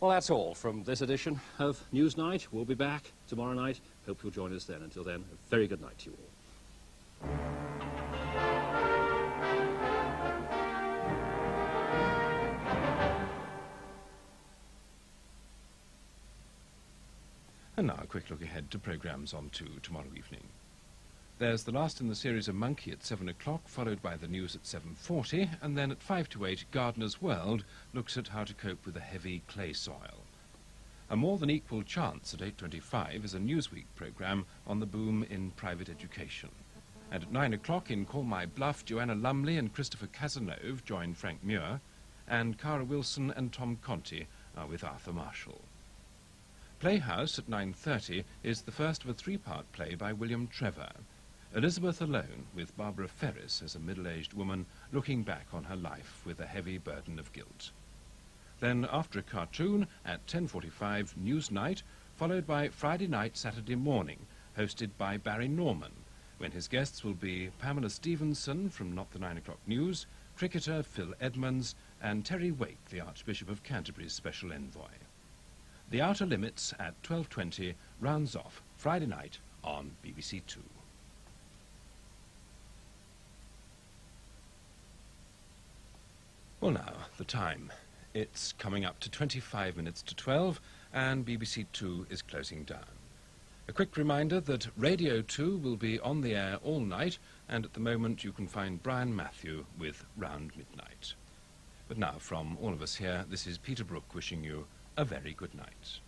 Well, that's all from this edition of Newsnight. We'll be back tomorrow night. Hope you'll join us then. Until then, a very good night to you all. And now a quick look ahead to programmes on to tomorrow evening. There's the last in the series of Monkey at 7 o'clock, followed by the news at 7.40, and then at 5 to 8, Gardener's World looks at how to cope with a heavy clay soil. A more than equal chance at 8.25 is a Newsweek programme on the boom in private education. And at 9 o'clock in Call My Bluff, Joanna Lumley and Christopher Cazenove join Frank Muir, and Cara Wilson and Tom Conti are with Arthur Marshall. Playhouse at 9.30 is the first of a three-part play by William Trevor. Elizabeth Alone, with Barbara Ferris as a middle-aged woman looking back on her life with a heavy burden of guilt. Then, after a cartoon, at 10.45, Newsnight, followed by Friday Night, Saturday Morning, hosted by Barry Norman, when his guests will be Pamela Stephenson from Not the Nine O'Clock News, cricketer Phil Edmonds, and Terry Waite, the Archbishop of Canterbury's special envoy. The Outer Limits at 12.20 rounds off Friday night on BBC Two. Well now, the time. It's coming up to 25 minutes to 12 and BBC Two is closing down. A quick reminder that Radio 2 will be on the air all night and at the moment you can find Brian Matthew with Round Midnight. But now, from all of us here, this is Peter Brook wishing you a very good night.